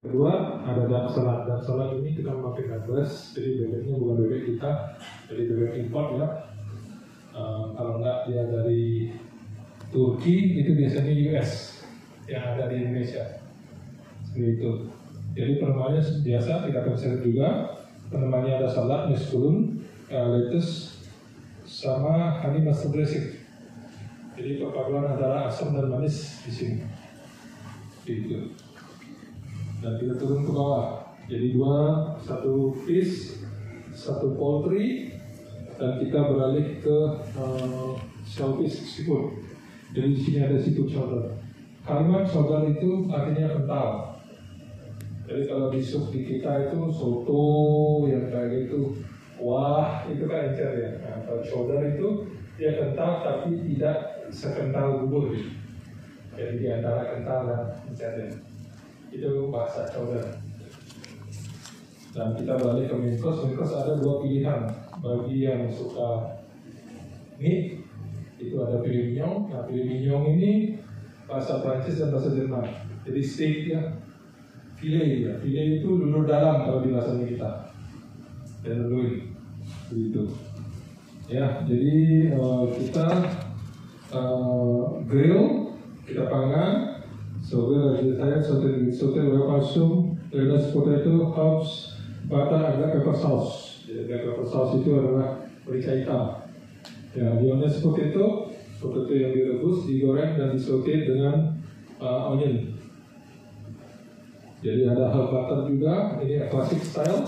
Kedua ada dark salad. Dark salad ini kita memakai nabas, jadi bebeknya bukan bebek kita, jadi bebek import ya. Uh, kalau enggak dia dari Turki itu biasanya US yang ada di Indonesia. Seperti itu. Jadi penemannya biasa tidak konser juga. Penemannya ada salad, mushroom, uh, lettuce, sama honey mustard dressing. Jadi perpaduan antara asam dan manis di sini. Gitu dan kita turun ke bawah. Jadi dua, satu fish, satu poultry, dan kita beralih ke uh, shellfish seafood. Jadi di sini ada seafood chowder. Kalimat chowder itu artinya kental. Jadi kalau di sup di kita itu soto yang kayak gitu, wah itu kan encer ya. Nah, kalau chowder itu dia kental tapi tidak sekental bubur. Jadi di antara kental dan encer ya itu bahasa coder. Dan kita balik ke Minkos, Minkos ada dua pilihan bagi yang suka meat itu ada filet mignon. Nah filet mignon ini bahasa Prancis dan bahasa Jerman. Jadi steak ya, filet ya. Filet itu lulur dalam kalau di bahasa kita. Dan luluin begitu. Ya, jadi uh, kita uh, grill, kita panggang, So we decided something with sauté mushroom, lettuce, potato, herbs, butter, black pepper sauce. Jadi pepper sauce itu adalah merica hitam. Ya, Lyonnaise potato, potato yang direbus, digoreng dan disaute dengan uh, onion. Jadi ada herb butter juga, ini classic style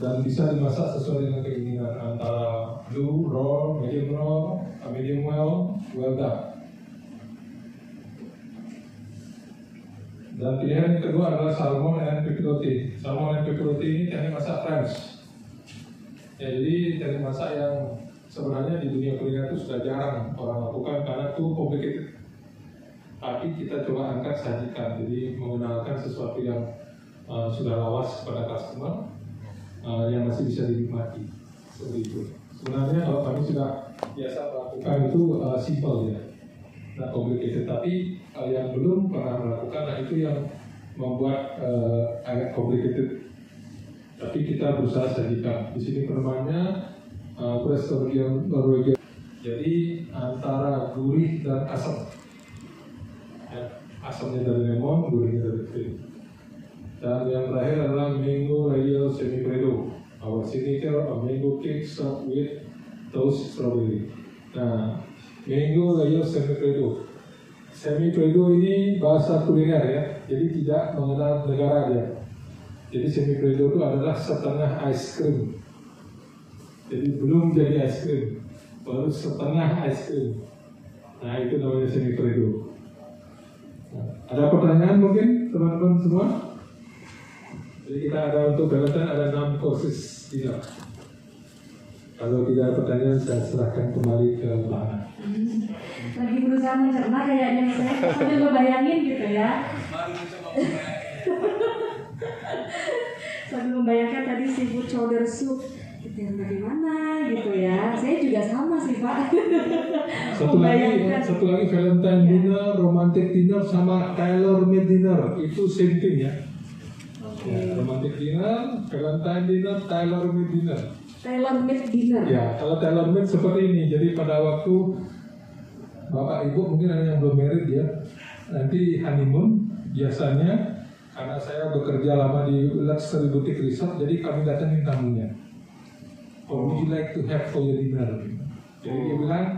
dan bisa dimasak sesuai dengan keinginan antara blue, raw, medium raw, medium well, well done. Dan pilihan kedua adalah salmon and pepperoni. Salmon and pepperoni ini teknik masak French. Ya, jadi teknik masak yang sebenarnya di dunia kuliner itu sudah jarang orang lakukan karena itu complicated. Tapi kita coba angkat sajikan, jadi mengenalkan sesuatu yang uh, sudah lawas pada customer uh, yang masih bisa dinikmati. Seperti itu. Sebenarnya kalau kami sudah biasa melakukan itu uh, simple ya, nah complicated. Tapi uh, yang belum pernah melakukan, nah itu yang membuat uh, agak complicated. Tapi kita berusaha sajikan. Di sini penemannya uh, Norwegian, Norwegian. Jadi antara gurih dan asam. Ya, asamnya dari lemon, gurihnya dari krim. Dan yang terakhir adalah mango layer semi fredo. Our signature a mango cake served with toast strawberry. Nah, mango layer semi fredo Semi Predo ini bahasa kuliner ya, jadi tidak mengenal negara dia. Jadi semi Predo itu adalah setengah es krim. Jadi belum jadi es krim, baru setengah es krim. Nah itu namanya semi Predo. Nah, ada pertanyaan mungkin teman-teman semua? Jadi kita ada untuk Valentine ada enam courses tidak. Kalau tidak ada pertanyaan saya serahkan kembali ke Mbak Ana. Lagi berusaha mencerna kayaknya saya sambil ngebayangin gitu ya. Sambil membayangkan tadi seafood chowder soup. Itu yang bagaimana gitu ya. Saya juga sama sih pak. Satu lagi satu lagi Valentine ya. dinner romantic dinner sama tailor made dinner. Itu same thing ya. Okay. ya, romantic dinner Valentine dinner tailor made dinner tailor made dinner ya kalau tailor made seperti ini jadi pada waktu Bapak Ibu mungkin ada yang belum married ya. Nanti honeymoon biasanya karena saya bekerja lama di luxury boutique resort, jadi kami datangin tamunya. Oh, would you like to have for your dinner? Jadi dia bilang,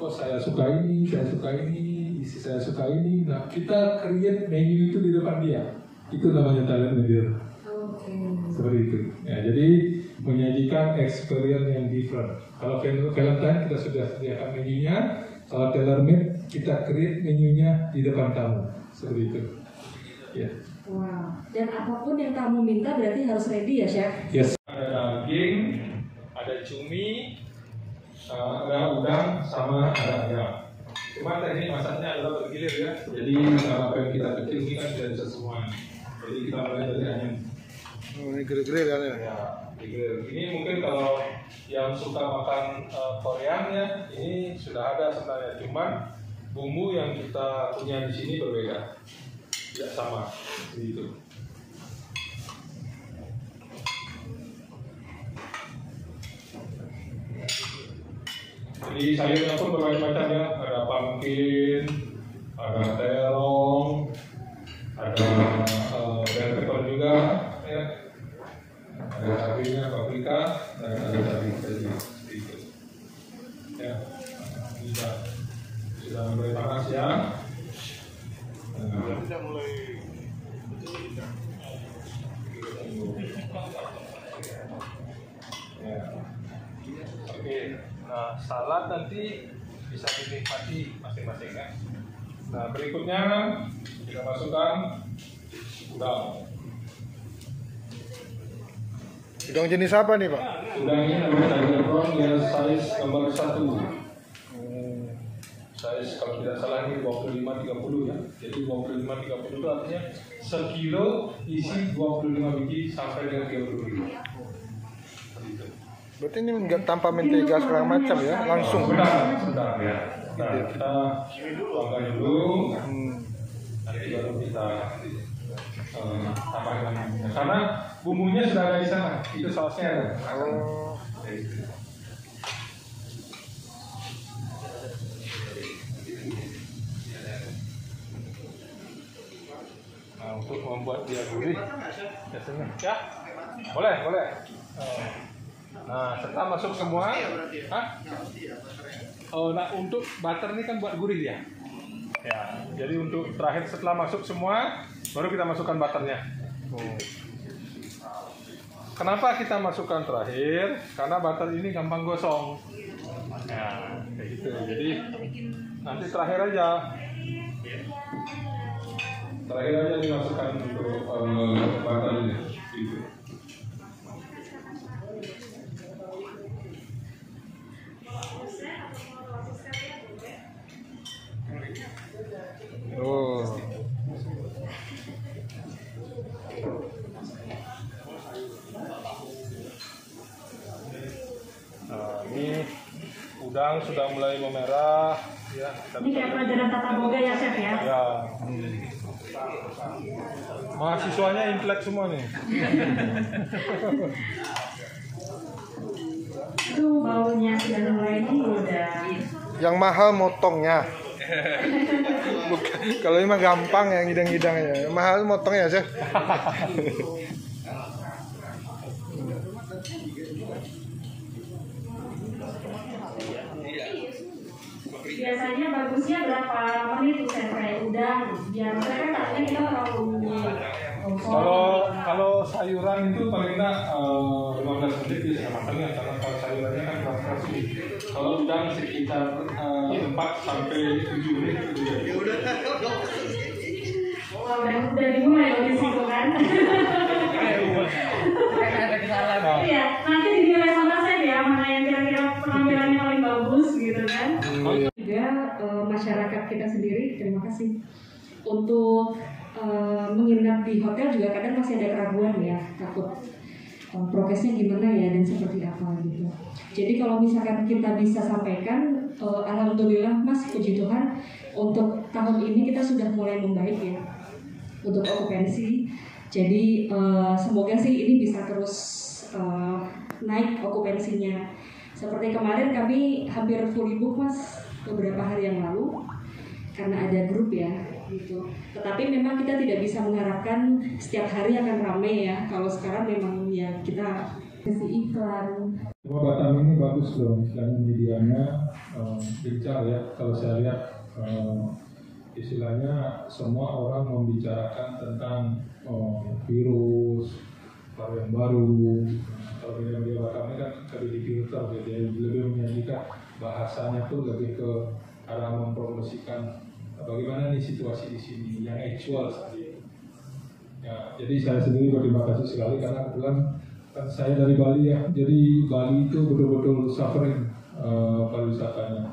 oh saya suka ini, saya suka ini, isi saya suka ini. Nah kita create menu itu di depan dia. Itu namanya talent media. Seperti itu. Ya, jadi menyajikan experience yang different. Kalau Valentine kita sudah sediakan menunya, kalau tailor made kita create menunya di depan tamu seperti itu. Ya. Wow. Dan apa pun yang tamu minta berarti harus ready ya chef? Yes. Ada daging, ada cumi, ada udang, sama ada ayam. Cuma teknik masaknya adalah bergilir ya. Jadi apa yang kita kecil ini kan tidak bisa semua. Jadi kita mulai dari ayam. Oh, ini grill-grill kan ya? Ya, grill. Ini mungkin kalau yang suka makan uh, ini sudah ada sebenarnya. Cuman bumbu yang kita punya di sini berbeda. tidak sama seperti itu. Jadi sayurnya pun berbagai macam ya, ada pumpkin, ada terong, ada uh, bell pepper juga. Ada cabenya, paprika, dan ada tadi sedikit. Ya, sudah sudah mulai panas ya. Nah, Sudah mulai Ya. Oke, nah salad nanti bisa dinikmati masing-masing ya. Nah berikutnya kita masukkan udang. Udang jenis apa nih Pak? Udang ini namanya Tiger Prawn yang size nomor satu. Size kalau tidak salah ini 25-30 ya. Jadi 25-30 itu artinya sekilo isi 25 biji sampai dengan 30 biji. Seperti itu. Berarti ini nggak tanpa mentega segala macam ya, langsung. Sebentar, sebentar ya. Nah, kita tuangkan dulu. Hmm. nanti baru kita eh, tambahkan karena bumbunya sudah ada di sana. Itu sausnya. Ada Oh, nah, untuk membuat dia gurih biasanya ya. Boleh boleh. Eh, nah setelah masuk semua. Hah? Oh, nah untuk butter ini kan buat gurih dia ya jadi untuk terakhir setelah masuk semua baru kita masukkan butternya. Oh. Kenapa kita masukkan terakhir? Karena butter ini gampang gosong. Nah, kayak gitu. Jadi nanti terakhir aja. Terakhir aja dimasukkan untuk uh, butter ini. Gitu. Udang sudah mulai memerah. Ya, Ini kayak pelajaran tata boga ya chef ya. Ya. Mahasiswanya intelek semua nih. Itu baunya sudah mulai menggoda. Yang mahal motongnya. Bukan, kalau ini mah gampang ya ngidang-ngidang ya. Mahal motongnya sih. Biasanya bagusnya berapa menit tuh kayak udang. Biar mereka takutnya kita terlalu Kalau kalau sayuran itu paling enggak eh, 15 menit bisa matangnya karena kalau sayurannya kan keras menit. Kalau udang sekitar eh, 4 sampai 7 menit itu sudah cukup. Wah, udah udah dimulai di situ kan. Nah, Iya, nanti dinilai sama saya ya mana yang kira-kira penampilannya paling bagus gitu kan. Masyarakat kita sendiri, terima kasih untuk eh, menginap di hotel juga kadang masih ada keraguan ya, takut eh, prokesnya gimana ya dan seperti apa gitu. Jadi kalau misalkan kita bisa sampaikan, eh, alhamdulillah Mas puji Tuhan untuk tahun ini kita sudah mulai membaik ya untuk okupansi. Jadi eh, semoga sih ini bisa terus eh, naik okupansinya. Seperti kemarin kami hampir fully book mas beberapa hari yang lalu karena ada grup ya gitu. Tetapi memang kita tidak bisa mengharapkan setiap hari akan ramai ya. Kalau sekarang memang ya kita kasih iklan. Cuma Batam ini bagus loh, istilahnya medianya gencar ya. Kalau saya lihat eh, istilahnya semua orang membicarakan tentang eh, virus, varian baru. Kalau media Batam ini kan lebih difilter, jadi lebih menyajikan bahasanya tuh lebih ke arah mempromosikan bagaimana nih situasi di sini yang actual itu. Ya, jadi saya sendiri berterima kasih sekali karena kebetulan kan saya dari Bali ya, jadi Bali itu betul-betul suffering eh, pariwisatanya.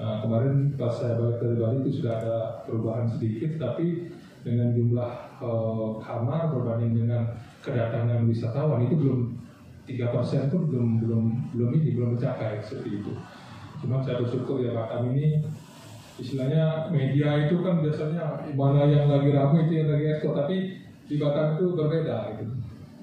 Nah, kemarin pas saya balik dari Bali itu sudah ada perubahan sedikit, tapi dengan jumlah eh, kamar berbanding dengan kedatangan wisatawan itu belum tiga persen pun belum belum belum ini belum mencapai seperti itu. Cuma saya bersyukur ya Batam ini istilahnya media itu kan biasanya mana yang lagi ramai itu yang lagi ekspor tapi di Batam itu berbeda gitu.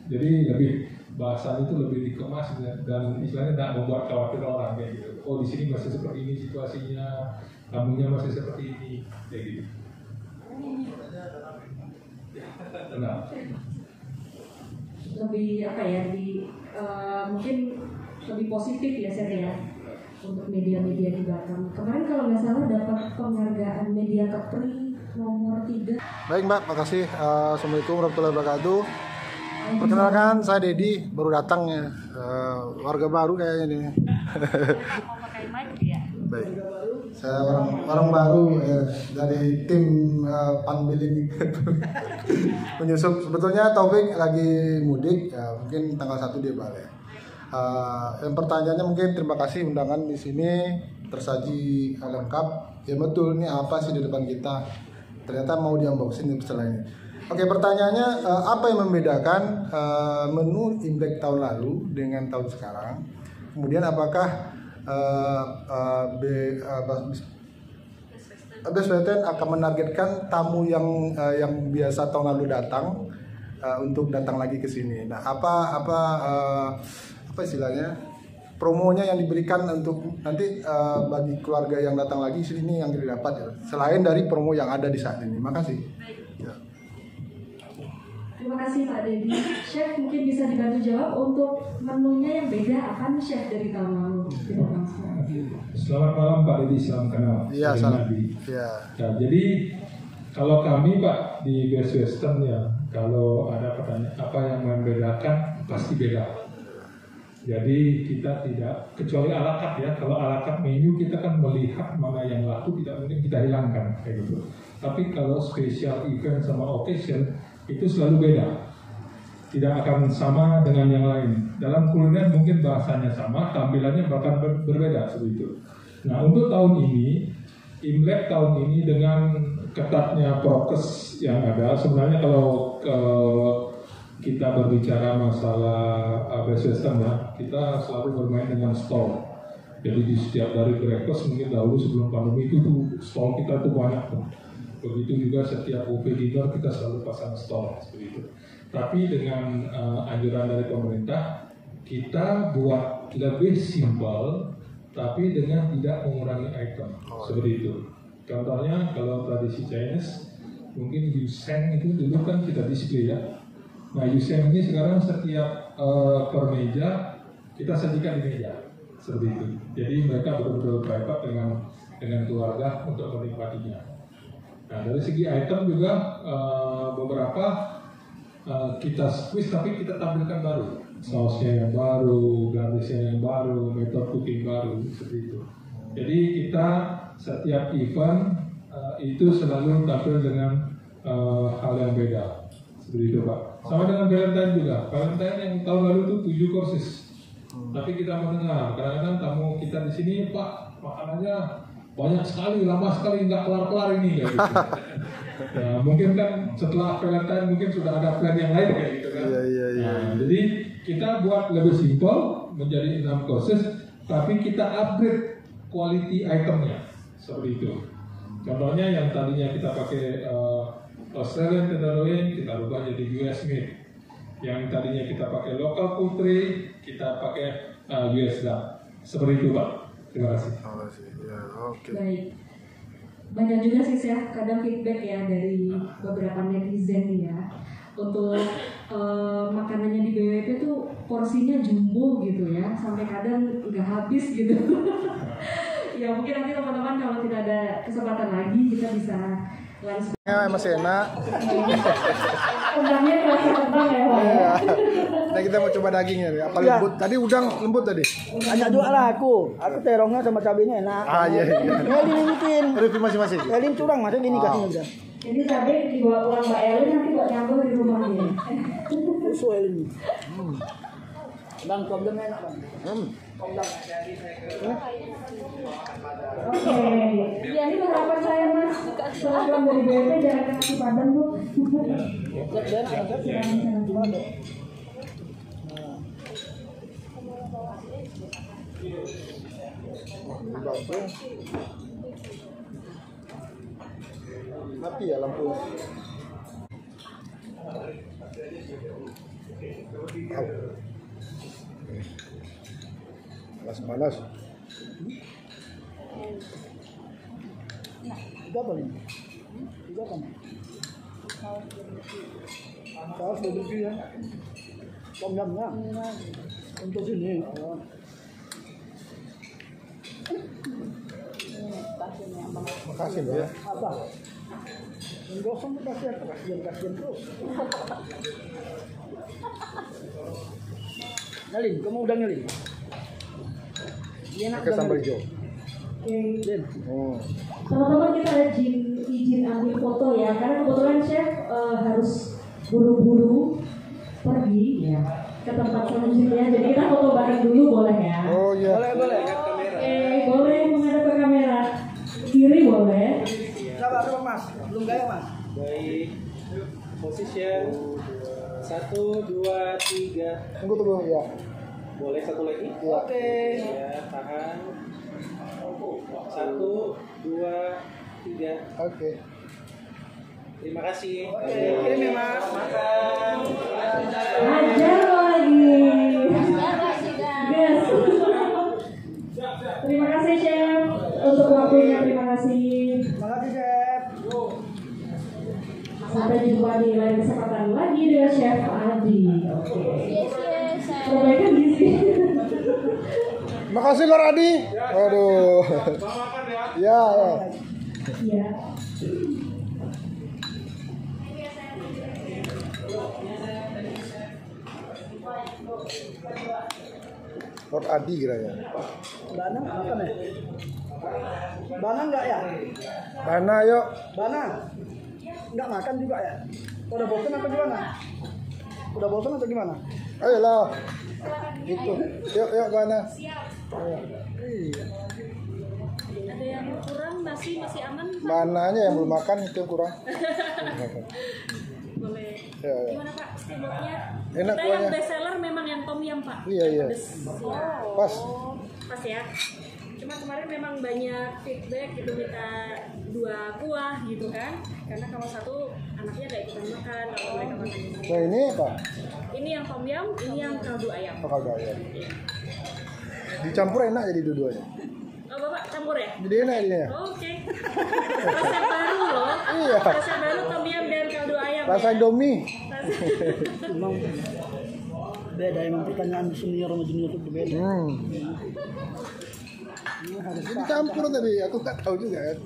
Jadi lebih bahasa itu lebih dikemas dan, istilahnya tidak membuat khawatir orang kayak gitu. Oh di sini masih seperti ini situasinya, tamunya masih seperti ini kayak gitu. Nah, lebih apa ya di eh, mungkin lebih positif ya saya ya untuk media-media di Batam. Kemarin kalau nggak salah dapat penghargaan media Kepri nomor 3 Baik Mbak, makasih. Eh, Assalamualaikum warahmatullahi wabarakatuh. Perkenalkan, saya Dedi, baru datang ya. Eh, warga baru kayaknya nih. mau pakai mic ya. Baik. Saya orang orang baru ya, dari tim uh, Panbil ini. Menyusup sebetulnya Taufik lagi mudik, ya, mungkin tanggal 1 dia balik. Uh, yang pertanyaannya mungkin terima kasih undangan di sini tersaji lengkap. Ya betul, ini apa sih di depan kita? Ternyata mau di unboxing setelah ini. Oke, pertanyaannya uh, apa yang membedakan uh, menu Imlek tahun lalu dengan tahun sekarang? Kemudian apakah uh, uh, B, uh, Best Western akan menargetkan tamu yang uh, yang biasa tahun lalu datang uh, untuk datang lagi ke sini. Nah, apa apa uh, apa istilahnya? Promonya yang diberikan untuk nanti uh, bagi keluarga yang datang lagi sini yang didapat ya. Selain dari promo yang ada di saat ini. Makasih. Ya. Terima kasih Pak Dedi. Chef mungkin bisa dibantu jawab untuk menunya yang beda apa nih Chef dari tahun lalu sekarang? selamat malam Pak Dedi, salam kenal. Iya, salam. Nabi. Ya. Nah, jadi kalau kami Pak di Best Western ya, kalau ada pertanyaan apa yang membedakan pasti beda. Jadi kita tidak kecuali alakat ya, kalau alakat menu kita kan melihat mana yang laku tidak mungkin kita hilangkan kayak gitu. Tapi kalau special event sama occasion itu selalu beda. Tidak akan sama dengan yang lain. Dalam kuliner mungkin bahasanya sama, tampilannya bahkan ber- berbeda seperti itu. Nah untuk tahun ini Imlek tahun ini dengan ketatnya prokes yang ada, sebenarnya kalau eh, kita berbicara masalah uh, best western ya, kita selalu bermain dengan stall. Jadi di setiap dari breakfast mungkin dahulu sebelum pandemi itu tuh stall kita tuh banyak tuh. Begitu juga setiap buffet dinner kita selalu pasang stall seperti itu. Tapi dengan uh, anjuran dari pemerintah, kita buat lebih simpel tapi dengan tidak mengurangi item seperti itu. Contohnya kalau tradisi Chinese mungkin Yuseng itu dulu kan kita display ya. Nah Yuseng ini sekarang setiap eh, per meja kita sajikan di meja seperti itu. Jadi mereka betul-betul private dengan dengan keluarga untuk menikmatinya. Nah dari segi item juga eh, beberapa eh, kita squeeze tapi kita tampilkan baru sausnya yang baru, garnishnya yang baru, metode cooking baru seperti itu. Jadi kita setiap event eh, itu selalu tampil dengan eh, hal yang beda seperti itu pak. Sama dengan Valentine juga. Valentine yang tahun lalu itu tujuh kursus. Tapi kita mendengar kadang-kadang tamu kita di sini pak makanannya banyak sekali, lama sekali nggak kelar-kelar ini kayak gitu. Ya, mungkin kan setelah Valentine mungkin sudah ada plan yang lain kayak gitu kan. Iya, iya, iya. Nah, jadi kita buat lebih simpel menjadi enam courses, tapi kita upgrade quality itemnya seperti itu. Contohnya yang tadinya kita pakai uh, Australian tenderloin, kita rubah jadi US meat. Yang tadinya kita pakai local poultry, kita pakai uh, US duck. Seperti itu, Pak. Terima kasih. Terima kasih. Ya, oke. Baik. Banyak juga sih saya kadang feedback ya dari beberapa netizen nih ya untuk eh, makanannya di BWP tuh porsinya jumbo gitu ya sampai kadang nggak habis gitu. ya mungkin nanti teman-teman kalau tidak ada kesempatan lagi kita bisa Ya, masih enak. udangnya terasa terbang ya. Iya. Nah, kita mau coba dagingnya nih. Apa lembut? Tadi udang lembut tadi. Hanya dua lah aku. Aku terongnya sama cabenya enak. Ah, iya, iya. Elin bikin. Review masing-masing. Elin curang masa gini kasihnya udah. Jadi tadi dibawa pulang Mbak Elin nanti buat nyambung di rumahnya. Usul Elin. Bang problemnya enak bang. Hmm. Oke, ya ini harapan saya mas setelah pulang dari BWP jangan ke nasi padang bu. Mati ya lampu. Panas. Tiga? Tiga? Saus ya. Tom yumnya. Untuk sini. Oh. Makasih ya. Apa? Kasihan, kasihan, kasihan terus. Nyalin, kamu udah nyalin? Iya nak Pakai sambal hijau. Oke. Lin, Oh. Teman-teman kita izin izin ambil foto ya, karena kebetulan chef eh, harus buru-buru pergi ya ke tempat selanjutnya. Jadi kita foto bareng dulu boleh ya? Oh iya. boleh boleh. Oke, boleh menghadap ke kamera. Kiri boleh. Coba coba mas, belum gaya mas. Baik, position satu, dua, tiga. Tunggu tunggu ya. Boleh satu lagi? Oke. Ya, tahan. Satu, dua, tiga. Oke. Terima kasih. Oke, kirim ya mas. Makan. Ajar lagi. Yes. Terima kasih chef untuk waktunya. Terima kasih. Makasih chef. Sampai jumpa di lain kesempatan dengan chef Adi. Oke. Perbaikan gizi. Makasih Lor Adi. Waduh. Ya, ya. Ya. Lord Adi kiranya. Bana makan ya? Bana enggak ya? Mana yuk? Bana? Enggak makan juga ya? Udah bosan atau gimana? Udah bosan atau gimana? Ayolah. Itu. Yuk, yuk mana? Iya. Ada yang kurang masih masih aman? Mananya yang belum makan itu yang kurang. Boleh. Ya, ya. Gimana Pak steamboatnya? Enak Kita yang kuahnya. best seller memang yang tom yum Pak. Iya, iya. Pedes. Ya. Pas. Pas ya. Cuma kemarin memang banyak feedback gitu minta dua kuah gitu kan. Karena kalau satu anaknya gak ikutan makan kalau mereka makan. Nah ini apa? Ini yang tom yum, ini yang kaldu ayam. Oh, kaldu ayam. Dicampur enak jadi dua-duanya. Oh Bapak campur ya? Jadi enak jadinya. Oke. Resep baru loh. Iya. Resep baru tom yum dan kaldu ayam. Rasa ya. Indomie. Emang beda emang pertanyaan senior sama junior itu berbeda. Hmm. Ini dicampur tadi, aku nggak tahu juga kan.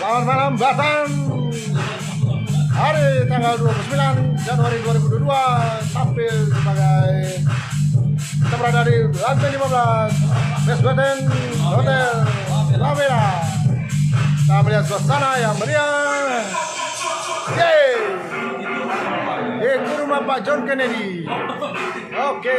Selamat malam Batam. Hari tanggal 29 Januari 2022 tampil sebagai kita berada di lantai 15 Best Baden Hotel Lavera. Kita melihat suasana yang meriah. Yeay! Itu rumah Pak John Kennedy. Oke.